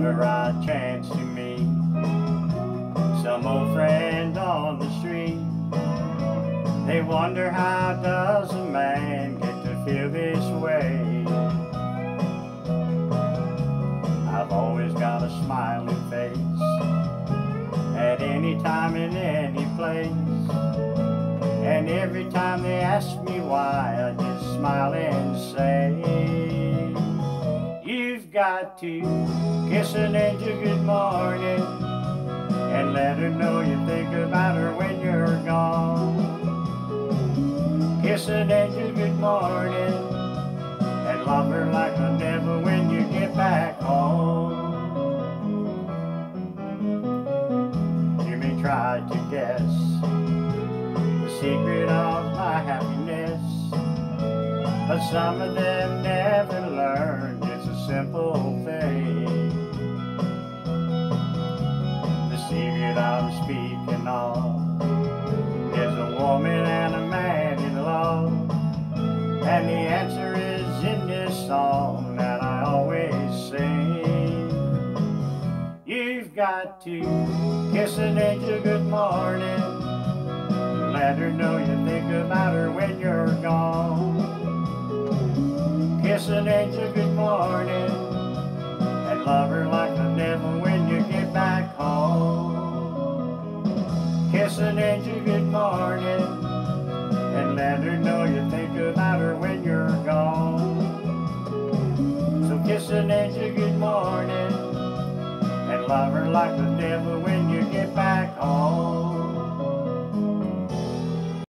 whenever I chance to meet some old friend on the street. They wonder how does a man get to feel this way. I've always got a smiling face at any time in any place. And every time they ask me why, I just smile and say, You've got to kiss an angel good morning and let her know you think about her when you're gone. Kiss an angel good morning and love her like a devil when you get back home. You may try to guess the secret of my happiness, but some of them never a simple thing. The secret I'm speaking of is a woman and a man in love, and the answer is in this song that I always sing. You've got to kiss an angel good morning. Let her know you think about her when you're gone. Kiss an angel good morning and love her like the devil when you get back home. Kiss an angel good morning and let her know you think about her when you're gone. So kiss an angel good morning and love her like the devil